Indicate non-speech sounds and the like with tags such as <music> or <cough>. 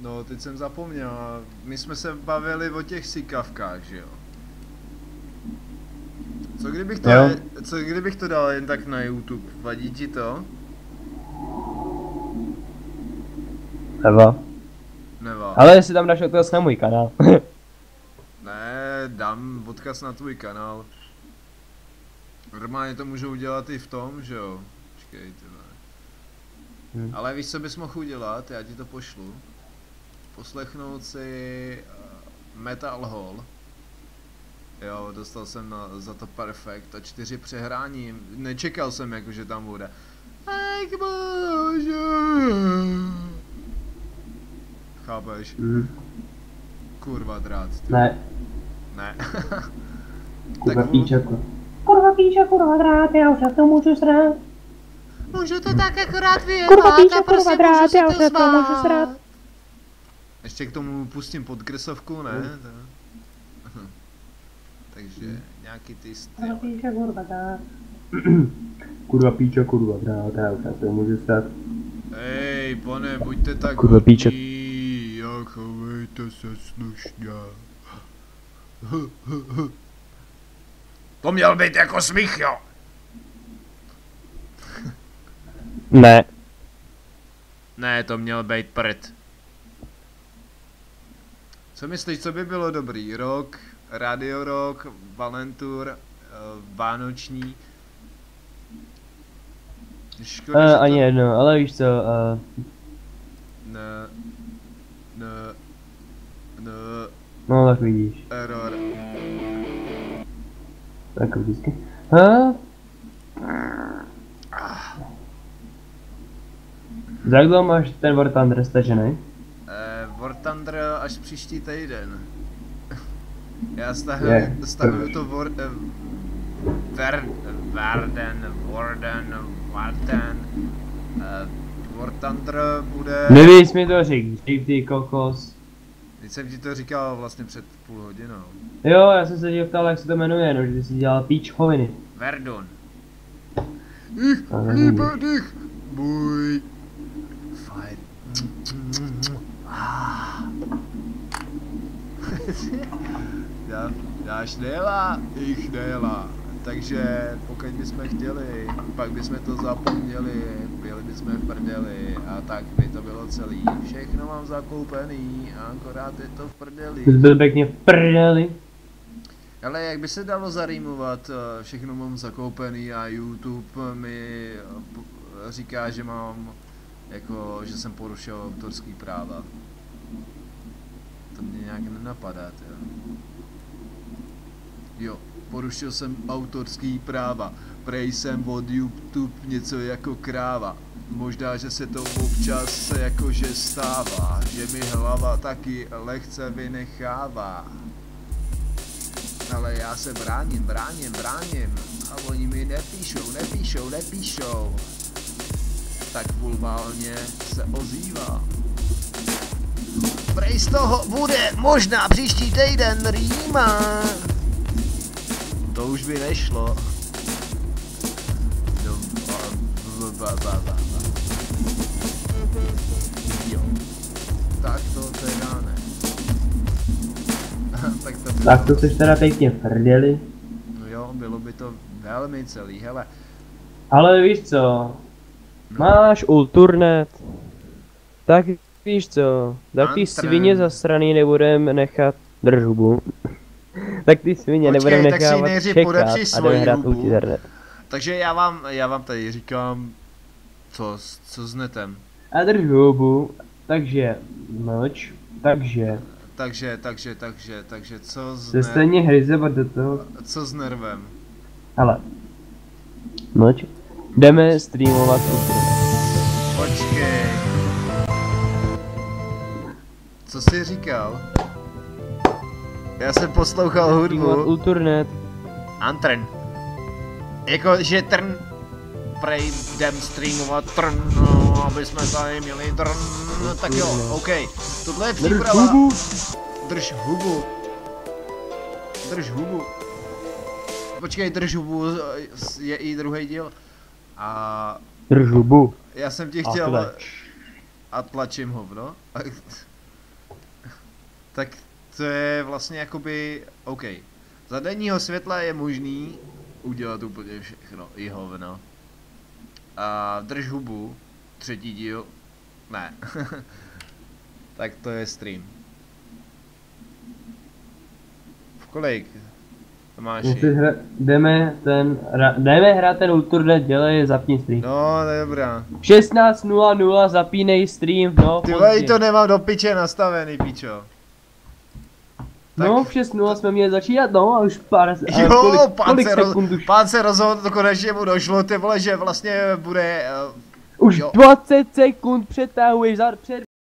No, teď jsem zapomněl. My jsme se bavili o těch sikavkách, že jo? Co kdybych to, Jo. co kdybych to dal jen tak na YouTube? Vadí ti to? Eva. Nevá. Ale jestli tam dáš odkaz na můj kanál. <laughs> Ne, dám odkaz na tvůj kanál. Normálně to můžu udělat i v tom, že jo? Počkej, ty vole. Hm. Ale víš, co bys mohl udělat? Já ti to pošlu. Poslechnout si uh, Metal Hall. Jo, dostal jsem na, za to perfekt a čtyři přehrání. Nečekal jsem jako, že tam bude. Ach bože. Chápeš? Hm. Kurva drát. ty. Ne, Ne. <laughs> kurva Tak- píčako. Kurva píče, kurva drát, já už na to můžu srát. Můžete tak akorát vyjebat Kurva píče, a kurva prostě drát, můžu si já už na to můžu srát. Ještě k tomu pustím podkresovku, ne? Hmm. To-. Takže nějaký ty Kurva styl. píče, kurva drát. <clears throat> Kurva píčo, kurva já už na to můžu stát. Ej, pane, buďte tak Kurva píček. hodní a chovejte se slušně. <laughs> To měl být jako smích, jo. Ne. Ne, to měl být prd. Co myslíš, co by bylo dobrý? Rok, Radio Rock, Valentur, uh, Vánoční? Škoda, Uh, to- ani jedno, ale víš co, uh, Ne, ne, ne, no tak vidíš, error. tak vždycky. Ha? Za jak máš ten War Thunder stažený? Eh, War Thunder až příští týden. <laughs> Já stahuju, stahuju proč? to War, eh, Ver, Varden, Warden, Warden. Eh, War Thunder bude... Nevíš mi to říct, ty kokos. Teď jsem ti to říkal vlastně před půl hodinou. Jo, já jsem se tě ptal, jak se to jmenuje, no, že ty jsi dělal píčoviny. Verdun. Ich liebe dich, můj. Fajn. Ah. Já, já šnéla, ich šnéla. Takže pokud bychom chtěli, pak bychom to zapomněli, byli bychom v prdeli a tak by to bylo celý. Všechno mám zakoupený a akorát je to v prdeli. Byl pěkně v prdeli. Ale jak by se dalo zarýmovat, eh, všechno mám zakoupený a YouTube mi eh, říká, že mám, jako, že jsem porušil autorský práva. To mě nějak nenapadá, jo. Jo, porušil jsem autorský práva. Prej jsem od YouTube něco jako kráva. Možná, že se to občas jakože stává, že mi hlava taky lehce vynechává. Ale já se bráním, bráním, bráním. A oni mi nepíšou, nepíšou, nepíšou. Tak vulválně se ozývá. Prej z toho bude možná příští týden rýma. To už by nešlo. No. Jo. Tak to teda ne. <laughs> tak to bylo. Tak to jsi teda pěkně prdeli. No jo, bylo by to velmi celý, hele. Ale víš co, máš ulturnet, tak víš co, tak ty svině zasraný nebudem nechat, drž hubu, <laughs> tak ty svině Počkej, nebudem tak si nechávat čekat a jdeme ultizernet. Takže já vám, já vám tady říkám, co, s- co s netem. A drž hubu, takže mlč, takže Takže, takže, takže, takže, co s, se stejně hryzovat do toho, co s nervem? ale mlč, jdeme streamovat ulturnet. Co jsi říkal? Já jsem poslouchal hudbu. ulturnet, Antren. Jako, že trn. Prej jdem streamovat trn, no, aby jsme tady měli trn. No tak jo, OK. Tohle je drž příprava. hubu, Drž hubu. Drž hubu. Počkej, drž hubu je i druhý díl. A drž hubu já jsem ti a chtěl... tlač. A tlačím ho, no. A, tak to je vlastně jakoby, OK. Za denního světla je možný udělat úplně všechno, i hovno. A drž hubu, třetí díl, ne. <laughs> tak to je stream. V kolik? Tomáši? Jestli hra, jdeme ten, jdeme hrát ten Ulturde, dělej, zapni stream. No, dobrá. 16.00, zapínej stream, no, Ty pozdě. to nemám do piče nastavený, pičo. No, v 6.0 jsme měli začínat, no, a už pár, a Jo, kolik, pán, kolik se roz, sekund už? pán se rozhodl, to konečně mu došlo, ty vole, že vlastně bude, uh, Už jo. 20 sekund přetahuješ, za, před